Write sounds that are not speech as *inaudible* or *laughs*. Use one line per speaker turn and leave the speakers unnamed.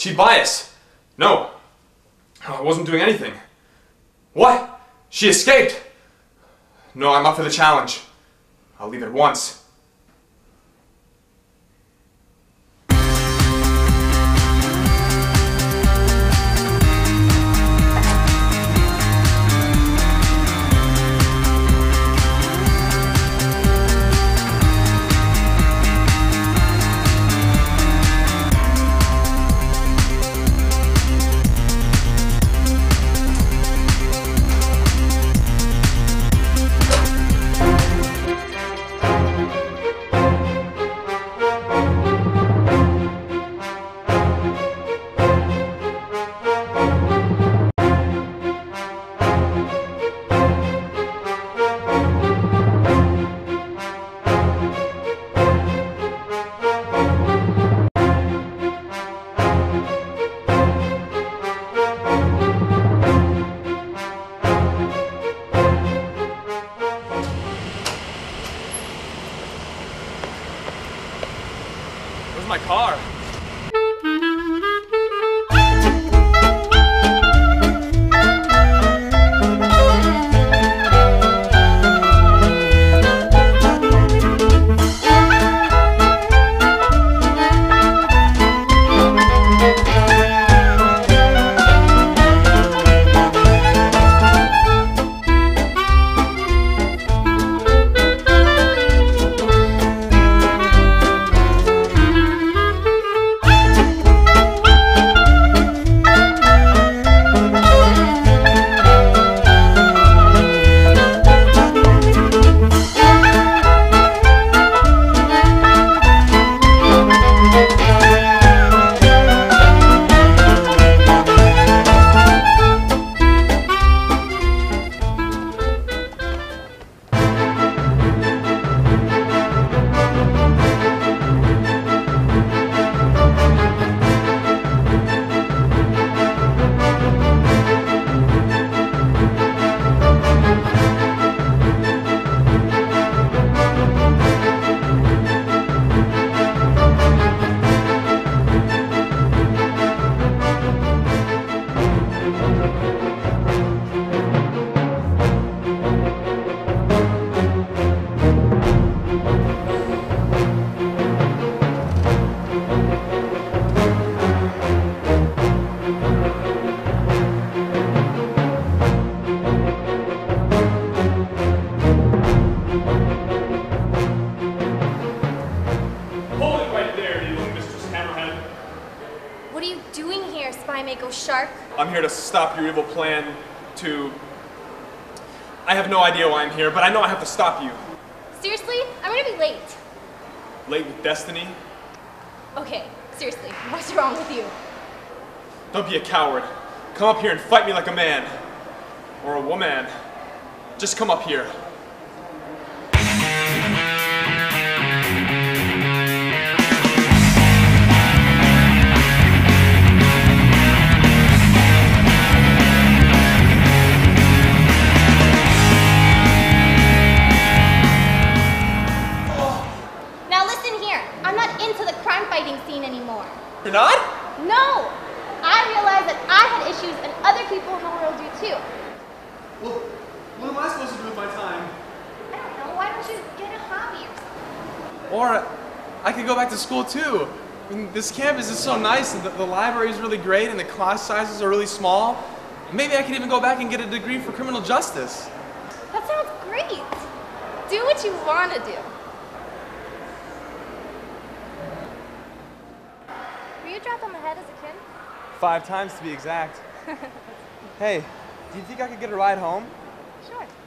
Chief Bias! No! I wasn't doing anything. What? She escaped! No, I'm up for the challenge. I'll leave at once. My car? Hold
Mako Shark?
I'm here to stop your evil plan to. I have no idea why I'm here, but I know I have to stop you.
Seriously? I'm gonna be late.
Late with destiny?
Okay, seriously, what's wrong with you?
Don't be a coward. Come up here and fight me like a man. Or a woman. Just come up here. Well, what am I supposed to do with my time?
I don't know, why don't you get a hobby or something?
Or I could go back to school too. I mean, this campus is so nice, and the, the library is really great, and the class sizes are really small. Maybe I could even go back and get a degree for criminal justice.
That sounds great! Do what you want to do. Were you dropped on the head as a kid?
Five times to be exact. *laughs* hey, do you think I could get a ride home?
Sure.